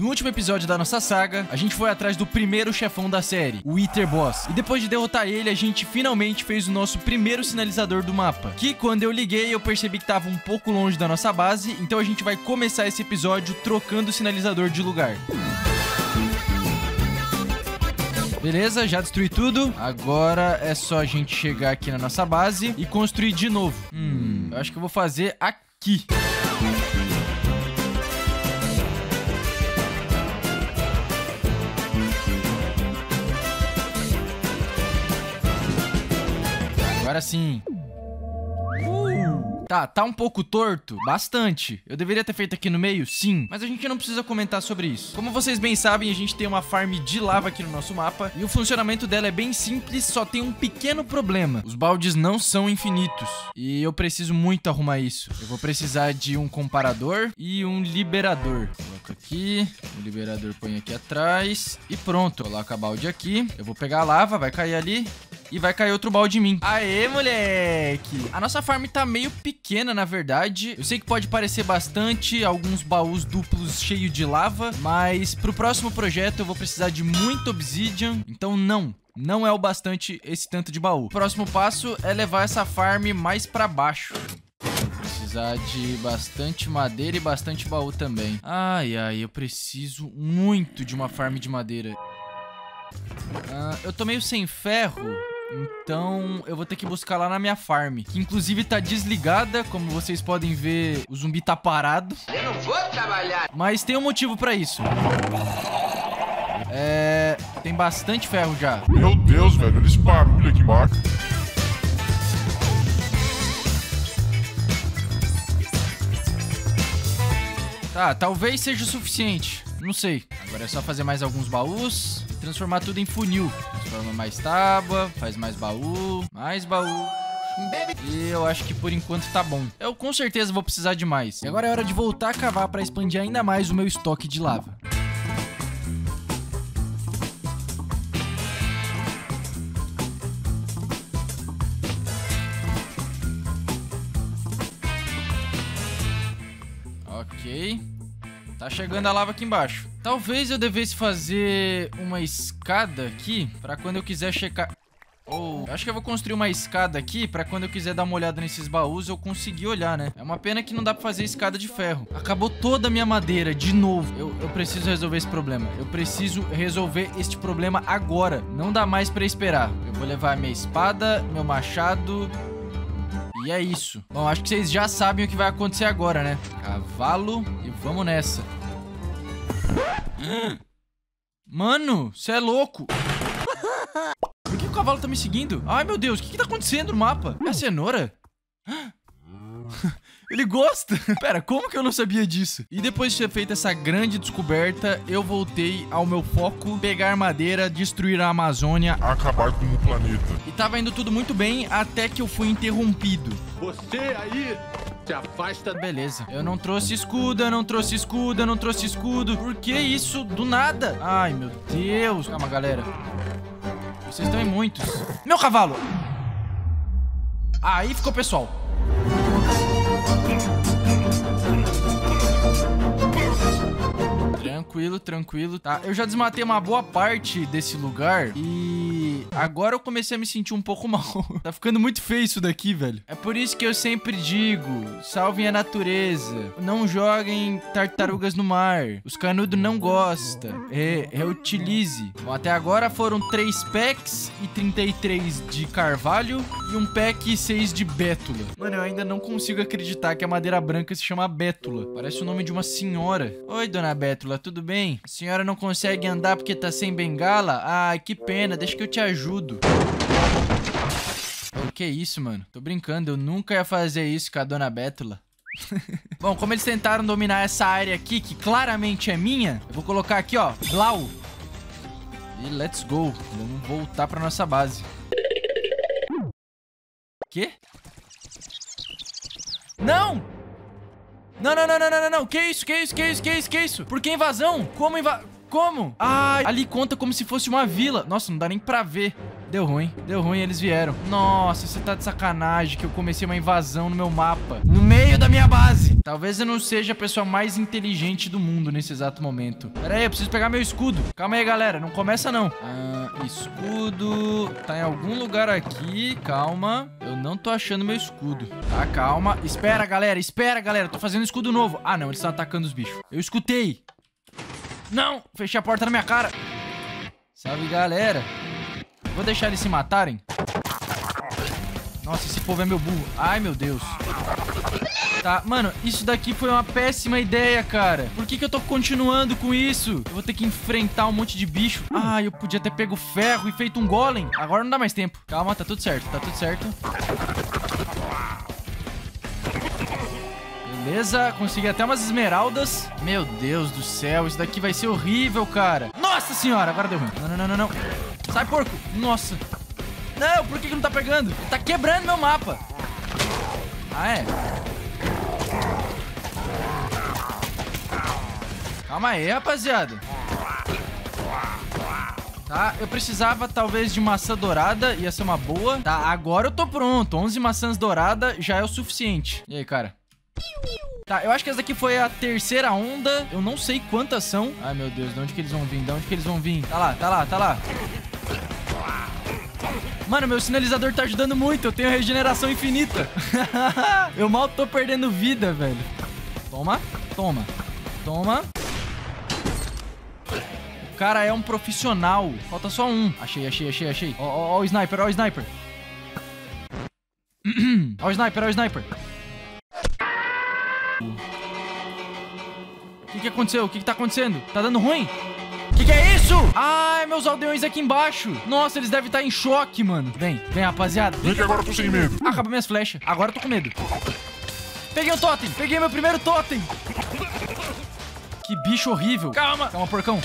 No último episódio da nossa saga, a gente foi atrás do primeiro chefão da série, o Wither Boss. E depois de derrotar ele, a gente finalmente fez o nosso primeiro sinalizador do mapa. Que quando eu liguei, eu percebi que estava um pouco longe da nossa base, então a gente vai começar esse episódio trocando o sinalizador de lugar. Beleza, já destruí tudo. Agora é só a gente chegar aqui na nossa base e construir de novo. Hum, eu acho que eu vou fazer aqui. Agora sim. Uh, tá, tá um pouco torto? Bastante. Eu deveria ter feito aqui no meio? Sim. Mas a gente não precisa comentar sobre isso. Como vocês bem sabem, a gente tem uma farm de lava aqui no nosso mapa. E o funcionamento dela é bem simples, só tem um pequeno problema. Os baldes não são infinitos. E eu preciso muito arrumar isso. Eu vou precisar de um comparador e um liberador. Coloca aqui. O liberador põe aqui atrás. E pronto. Coloca balde aqui. Eu vou pegar a lava, vai cair ali e vai cair outro balde em mim. Aê, moleque! A nossa farm tá meio pequena, na verdade. Eu sei que pode parecer bastante, alguns baús duplos cheios de lava, mas pro próximo projeto eu vou precisar de muito obsidian, então não. Não é o bastante esse tanto de baú. O próximo passo é levar essa farm mais pra baixo precisar de bastante madeira e bastante baú também. Ai, ai, eu preciso muito de uma farm de madeira. Ah, eu tô meio sem ferro. Então eu vou ter que buscar lá na minha farm. Que inclusive tá desligada, como vocês podem ver, o zumbi tá parado. Eu não vou trabalhar. Mas tem um motivo pra isso. É... Tem bastante ferro já. Meu Deus, velho, olha esse barulho aqui embaixo. Tá, talvez seja o suficiente. Não sei. Agora é só fazer mais alguns baús transformar tudo em funil. Transforma mais tábua, faz mais baú, mais baú. E eu acho que por enquanto tá bom. Eu com certeza vou precisar de mais. E agora é hora de voltar a cavar para expandir ainda mais o meu estoque de lava. Tá chegando a lava aqui embaixo. Talvez eu devesse fazer uma escada aqui pra quando eu quiser checar... Ou... Oh, acho que eu vou construir uma escada aqui pra quando eu quiser dar uma olhada nesses baús eu conseguir olhar, né? É uma pena que não dá pra fazer escada de ferro. Acabou toda a minha madeira, de novo. Eu, eu preciso resolver esse problema. Eu preciso resolver este problema agora. Não dá mais pra esperar. Eu vou levar minha espada, meu machado... E é isso. Bom, acho que vocês já sabem o que vai acontecer agora, né? Cavalo e vamos nessa. Mano, você é louco. Por que o cavalo tá me seguindo? Ai, meu Deus, o que, que tá acontecendo no mapa? É a cenoura? Ele gosta. Pera, como que eu não sabia disso? E depois de ter feito essa grande descoberta, eu voltei ao meu foco, pegar madeira, destruir a Amazônia, acabar com o planeta. E tava indo tudo muito bem até que eu fui interrompido. Você aí se afasta. Beleza. Eu não trouxe escudo, eu não trouxe escudo, eu não trouxe escudo. Por que isso? Do nada. Ai, meu Deus. Calma, galera. Vocês estão em muitos. Meu cavalo! Aí ficou pessoal. Tranquilo, tranquilo. Tá, eu já desmatei uma boa parte desse lugar e agora eu comecei a me sentir um pouco mal. tá ficando muito feio isso daqui, velho. É por isso que eu sempre digo, salvem a natureza. Não joguem tartarugas no mar. Os canudos não gostam. Re reutilize. Bom, até agora foram 3 packs e 33 de carvalho e um pack e 6 de bétula. Mano, eu ainda não consigo acreditar que a madeira branca se chama bétula. Parece o nome de uma senhora. Oi, dona Bétula, tudo bem? A senhora não consegue andar porque tá sem bengala? Ai, que pena, deixa que eu te ajudo. O que isso, mano? Tô brincando, eu nunca ia fazer isso com a dona Bétula. Bom, como eles tentaram dominar essa área aqui, que claramente é minha, eu vou colocar aqui, ó, Blau. E let's go. Vamos voltar pra nossa base. Quê? Não! Não, não, não, não, não, não, não. Que isso, que isso, que isso, que isso, que isso? Por que invasão? Como invasão? Como? Ah, ali conta como se fosse uma vila. Nossa, não dá nem pra ver. Deu ruim, deu ruim, eles vieram. Nossa, você tá de sacanagem que eu comecei uma invasão no meu mapa. No meio da minha base. Talvez eu não seja a pessoa mais inteligente do mundo nesse exato momento. Pera aí, eu preciso pegar meu escudo. Calma aí, galera, não começa não. Ah, escudo... Tá em algum lugar aqui, calma. Eu não tô achando meu escudo. Tá, calma. Espera, galera, espera, galera. Tô fazendo escudo novo. Ah, não, eles estão atacando os bichos. Eu escutei. Não, fechei a porta na minha cara. Salve, galera. Vou deixar eles se matarem. Nossa, esse povo é meu burro. Ai, meu Deus. Tá, mano, isso daqui foi uma péssima ideia, cara. Por que, que eu tô continuando com isso? Eu vou ter que enfrentar um monte de bicho. Ah, eu podia ter pego ferro e feito um golem. Agora não dá mais tempo. Calma, tá tudo certo, tá tudo certo. Beleza, consegui até umas esmeraldas. Meu Deus do céu, isso daqui vai ser horrível, cara. Nossa senhora, agora deu ruim. Não, não, não, não. Sai, porco. Nossa. Não, por que, que não tá pegando? Tá quebrando meu mapa. Ah, é? Calma aí, rapaziada. Tá, eu precisava talvez de maçã dourada, ia ser uma boa. Tá, agora eu tô pronto. 11 maçãs douradas já é o suficiente. E aí, cara? Tá, eu acho que essa daqui foi a terceira onda. Eu não sei quantas são. Ai, meu Deus, de onde que eles vão vir? De onde que eles vão vir? Tá lá, tá lá, tá lá. Mano, meu sinalizador tá ajudando muito. Eu tenho regeneração infinita. eu mal tô perdendo vida, velho. Toma, toma, toma. O cara é um profissional. Falta só um. Achei, achei, achei, achei. Ó, ó, ó o sniper, ó o sniper. ó o sniper, ó o sniper. O que, que aconteceu? O que, que tá acontecendo? Tá dando ruim? O que, que é isso? Ai, meus aldeões aqui embaixo. Nossa, eles devem estar em choque, mano. Vem, vem, rapaziada. Vem que agora eu tô sem medo. Acaba minhas flechas. Agora eu tô com medo. Peguei o totem. Peguei meu primeiro totem. Que bicho horrível. Calma. Calma, porcão.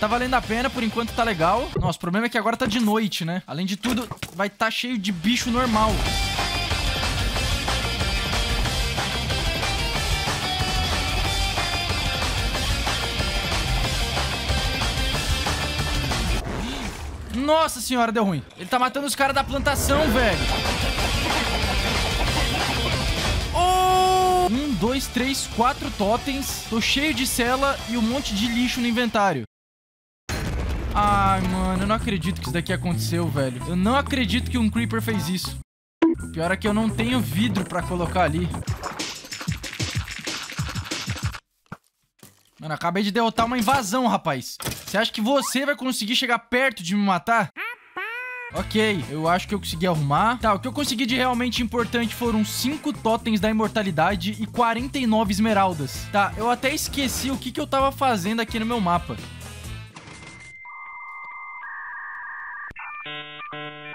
Tá valendo a pena, por enquanto tá legal. Nossa, o problema é que agora tá de noite, né? Além de tudo, vai estar tá cheio de bicho normal. Nossa senhora, deu ruim. Ele tá matando os caras da plantação, velho. Oh! Um, dois, três, quatro totens. Tô cheio de cela e um monte de lixo no inventário. Ai, mano, eu não acredito que isso daqui aconteceu, velho. Eu não acredito que um Creeper fez isso. O pior é que eu não tenho vidro pra colocar ali. Mano, acabei de derrotar uma invasão, rapaz. Você acha que você vai conseguir chegar perto de me matar? Ok, eu acho que eu consegui arrumar. Tá, o que eu consegui de realmente importante foram 5 totens da imortalidade e 49 esmeraldas. Tá, eu até esqueci o que, que eu tava fazendo aqui no meu mapa.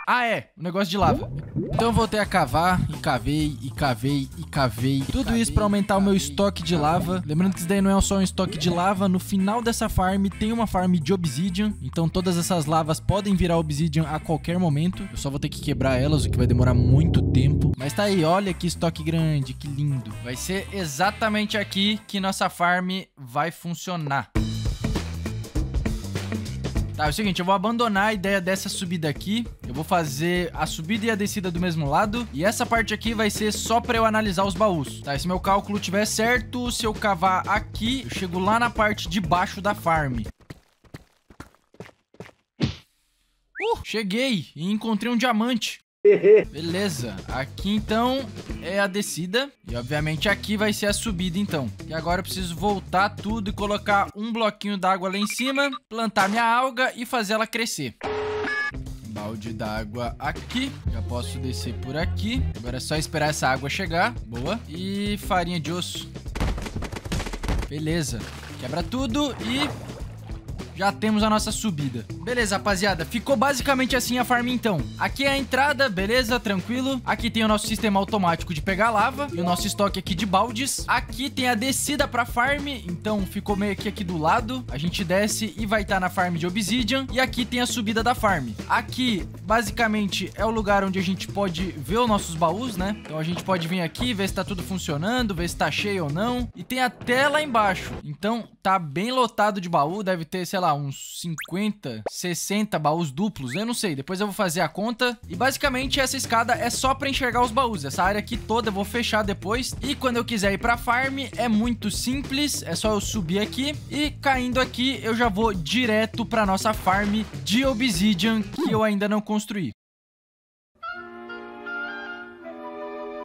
Ah, é. O negócio de lava. Então eu voltei a cavar, e cavei, e cavei, e cavei. Tudo isso pra aumentar o meu estoque de lava. Lembrando que isso daí não é só um estoque de lava. No final dessa farm tem uma farm de obsidian. Então todas essas lavas podem virar obsidian a qualquer momento. Eu só vou ter que quebrar elas, o que vai demorar muito tempo. Mas tá aí, olha que estoque grande, que lindo. Vai ser exatamente aqui que nossa farm vai funcionar. Tá, é o seguinte, eu vou abandonar a ideia dessa subida aqui. Eu vou fazer a subida e a descida do mesmo lado. E essa parte aqui vai ser só pra eu analisar os baús. Tá, se meu cálculo tiver certo, se eu cavar aqui, eu chego lá na parte de baixo da farm. Uh, cheguei e encontrei um diamante. Beleza, aqui então é a descida e obviamente aqui vai ser a subida então. E agora eu preciso voltar tudo e colocar um bloquinho d'água lá em cima, plantar minha alga e fazer ela crescer. Balde d'água aqui, já posso descer por aqui. Agora é só esperar essa água chegar, boa. E farinha de osso. Beleza, quebra tudo e já temos a nossa subida. Beleza, rapaziada. Ficou basicamente assim a farm então. Aqui é a entrada, beleza? Tranquilo. Aqui tem o nosso sistema automático de pegar lava e o nosso estoque aqui de baldes. Aqui tem a descida pra farm, então ficou meio que aqui do lado. A gente desce e vai estar tá na farm de obsidian. E aqui tem a subida da farm. Aqui, basicamente, é o lugar onde a gente pode ver os nossos baús, né? Então a gente pode vir aqui, ver se tá tudo funcionando, ver se tá cheio ou não. E tem até lá embaixo. Então tá bem lotado de baú, deve ter, sei lá, uns 50, 60 baús duplos, eu não sei, depois eu vou fazer a conta. E basicamente essa escada é só pra enxergar os baús, essa área aqui toda eu vou fechar depois. E quando eu quiser ir pra farm, é muito simples, é só eu subir aqui e caindo aqui eu já vou direto pra nossa farm de obsidian que eu ainda não construí.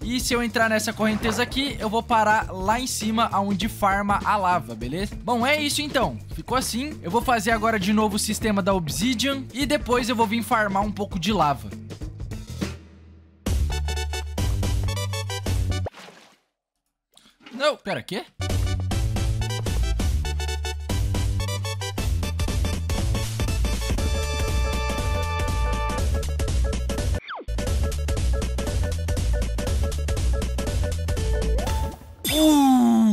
E se eu entrar nessa correnteza aqui, eu vou parar lá em cima, onde farma a lava, beleza? Bom, é isso então. Ficou assim. Eu vou fazer agora de novo o sistema da Obsidian. E depois eu vou vir farmar um pouco de lava. Não, pera, quê?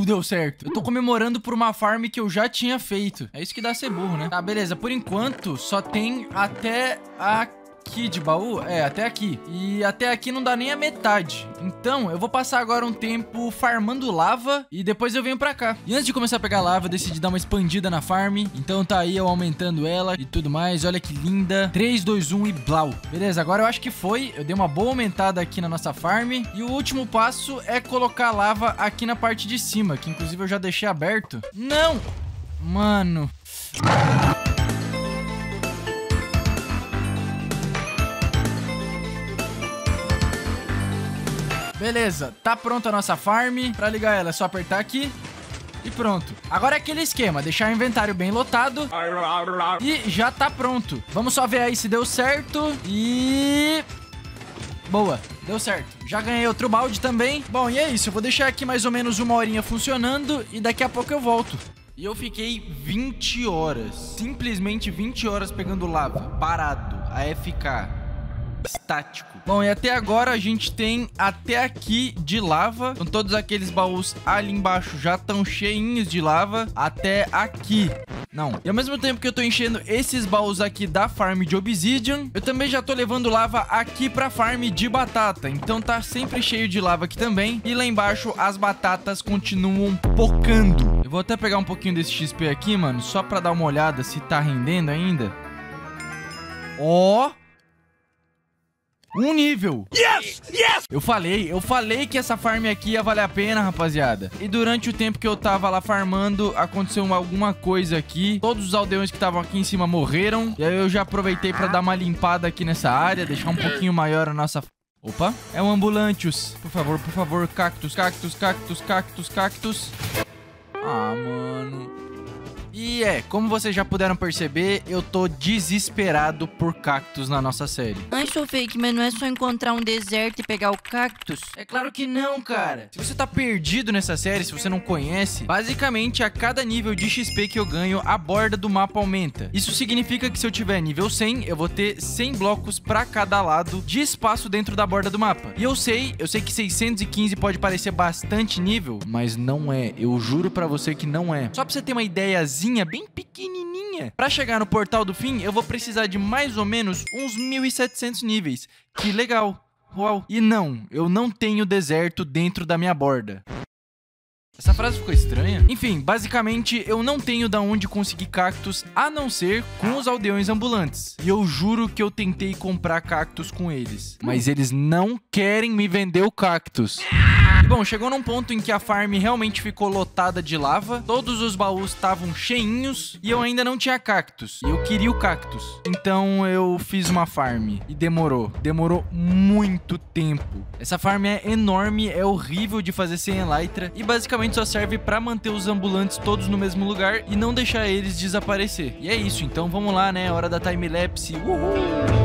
Deu certo. Eu tô comemorando por uma farm que eu já tinha feito. É isso que dá ser burro, né? Tá, beleza. Por enquanto, só tem até a aqui de baú? É, até aqui. E até aqui não dá nem a metade. Então, eu vou passar agora um tempo farmando lava e depois eu venho pra cá. E antes de começar a pegar lava, eu decidi dar uma expandida na farm. Então tá aí eu aumentando ela e tudo mais. Olha que linda. 3, 2, 1 e blau. Beleza, agora eu acho que foi. Eu dei uma boa aumentada aqui na nossa farm. E o último passo é colocar lava aqui na parte de cima, que inclusive eu já deixei aberto. Não! Mano... Beleza, tá pronta a nossa farm. Pra ligar ela é só apertar aqui. E pronto. Agora é aquele esquema, deixar o inventário bem lotado. E já tá pronto. Vamos só ver aí se deu certo. E... Boa, deu certo. Já ganhei outro balde também. Bom, e é isso. Eu vou deixar aqui mais ou menos uma horinha funcionando. E daqui a pouco eu volto. E eu fiquei 20 horas. Simplesmente 20 horas pegando lava. Parado. AFK estático. Bom, e até agora a gente tem até aqui de lava. Então todos aqueles baús ali embaixo já estão cheinhos de lava até aqui. Não. E ao mesmo tempo que eu tô enchendo esses baús aqui da farm de obsidian, eu também já tô levando lava aqui pra farm de batata. Então tá sempre cheio de lava aqui também. E lá embaixo as batatas continuam pocando. Eu vou até pegar um pouquinho desse XP aqui, mano, só pra dar uma olhada se tá rendendo ainda. Ó... Oh! Um nível. Yes! Yes! Eu falei, eu falei que essa farm aqui ia valer a pena, rapaziada. E durante o tempo que eu tava lá farmando, aconteceu alguma coisa aqui. Todos os aldeões que estavam aqui em cima morreram. E aí eu já aproveitei pra dar uma limpada aqui nessa área, deixar um pouquinho maior a nossa... Opa, é um ambulantius. Por favor, por favor, cactus, cactus, cactus, cactus, cactus. Ah, mano... E é, como vocês já puderam perceber, eu tô desesperado por cactos na nossa série. Ai, sou fake, mas não é só encontrar um deserto e pegar o cactus? É claro que não, cara. Se você tá perdido nessa série, se você não conhece, basicamente a cada nível de XP que eu ganho, a borda do mapa aumenta. Isso significa que se eu tiver nível 100, eu vou ter 100 blocos pra cada lado de espaço dentro da borda do mapa. E eu sei, eu sei que 615 pode parecer bastante nível, mas não é. Eu juro pra você que não é. Só pra você ter uma ideiazinha bem pequenininha. Para chegar no portal do fim, eu vou precisar de mais ou menos uns 1700 níveis. Que legal. Uau. E não, eu não tenho deserto dentro da minha borda. Essa frase ficou estranha. Enfim, basicamente, eu não tenho da onde conseguir cactos a não ser com os aldeões ambulantes. E eu juro que eu tentei comprar cactos com eles. Mas eles não querem me vender o cactus. Bom, chegou num ponto em que a farm realmente ficou lotada de lava, todos os baús estavam cheinhos e eu ainda não tinha cactus. E eu queria o cactus. Então eu fiz uma farm e demorou. Demorou muito tempo. Essa farm é enorme, é horrível de fazer sem elytra e basicamente só serve para manter os ambulantes todos no mesmo lugar e não deixar eles desaparecer. E é isso, então vamos lá, né? Hora da time-lapse. Uhul!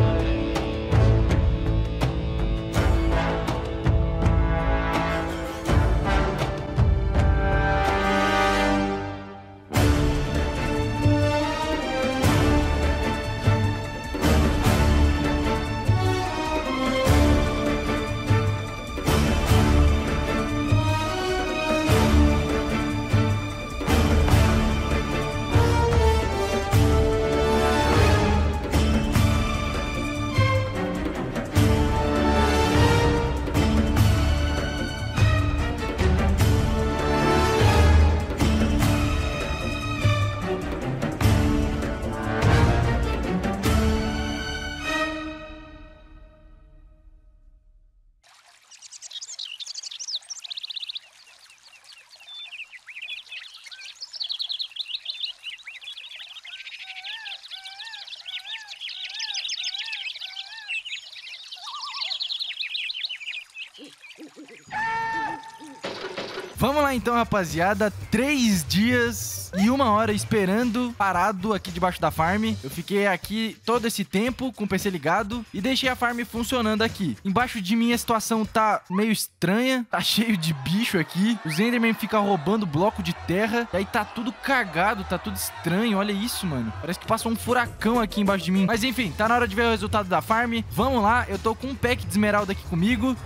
Vamos lá então, rapaziada. Três dias e uma hora esperando, parado aqui debaixo da farm. Eu fiquei aqui todo esse tempo com o PC ligado e deixei a farm funcionando aqui. Embaixo de mim a situação tá meio estranha, tá cheio de bicho aqui. Os Enderman ficam roubando bloco de terra. E aí tá tudo cagado, tá tudo estranho. Olha isso, mano. Parece que passou um furacão aqui embaixo de mim. Mas enfim, tá na hora de ver o resultado da farm. Vamos lá, eu tô com um pack de esmeralda aqui comigo.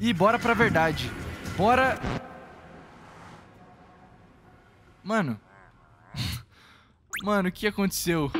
E bora pra verdade. Bora Mano. Mano, o que aconteceu?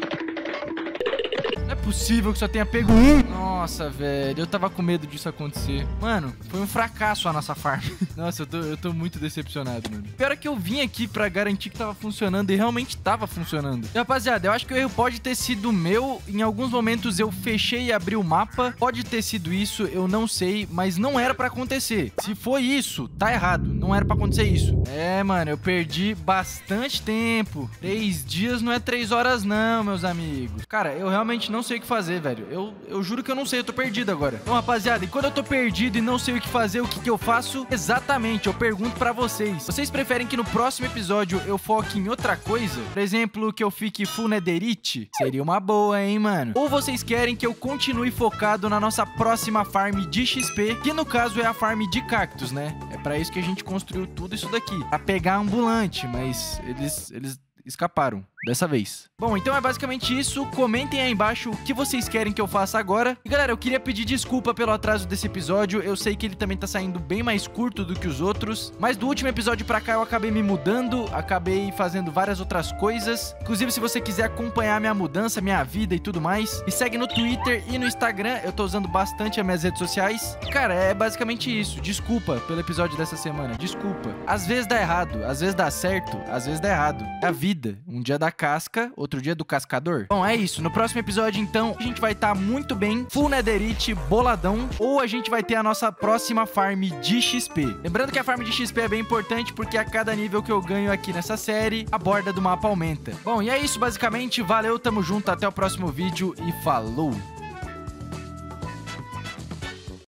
Não é possível que só tenha pego um. Nossa, velho. Eu tava com medo disso acontecer. Mano, foi um fracasso a nossa farm. Nossa, eu tô, eu tô muito decepcionado, mano. Pior é que eu vim aqui pra garantir que tava funcionando e realmente tava funcionando. E, rapaziada, eu acho que o erro pode ter sido meu. Em alguns momentos eu fechei e abri o mapa. Pode ter sido isso, eu não sei. Mas não era pra acontecer. Se foi isso, tá errado. Não era pra acontecer isso. É, mano, eu perdi bastante tempo. Três dias não é três horas não, meus amigos. Cara, eu realmente não sei o que fazer, velho. Eu, eu juro que eu não sei, eu tô perdido agora. Então, rapaziada, e quando eu tô perdido e não sei o que fazer, o que, que eu faço? Exatamente, eu pergunto pra vocês. Vocês preferem que no próximo episódio eu foque em outra coisa? Por exemplo, que eu fique full netherite? Seria uma boa, hein, mano? Ou vocês querem que eu continue focado na nossa próxima farm de XP, que no caso é a farm de cactos, né? É pra isso que a gente construiu tudo isso daqui. Pra pegar ambulante, mas eles, eles escaparam dessa vez. Bom, então é basicamente isso. Comentem aí embaixo o que vocês querem que eu faça agora. E galera, eu queria pedir desculpa pelo atraso desse episódio. Eu sei que ele também tá saindo bem mais curto do que os outros. Mas do último episódio pra cá eu acabei me mudando, acabei fazendo várias outras coisas. Inclusive, se você quiser acompanhar minha mudança, minha vida e tudo mais, me segue no Twitter e no Instagram. Eu tô usando bastante as minhas redes sociais. E, cara, é basicamente isso. Desculpa pelo episódio dessa semana. Desculpa. Às vezes dá errado, às vezes dá certo, às vezes dá errado. É a vida. Um dia dá casca, outro dia do cascador. Bom, é isso. No próximo episódio, então, a gente vai estar tá muito bem, full netherite, boladão, ou a gente vai ter a nossa próxima farm de XP. Lembrando que a farm de XP é bem importante porque a cada nível que eu ganho aqui nessa série, a borda do mapa aumenta. Bom, e é isso basicamente. Valeu, tamo junto, até o próximo vídeo e falou!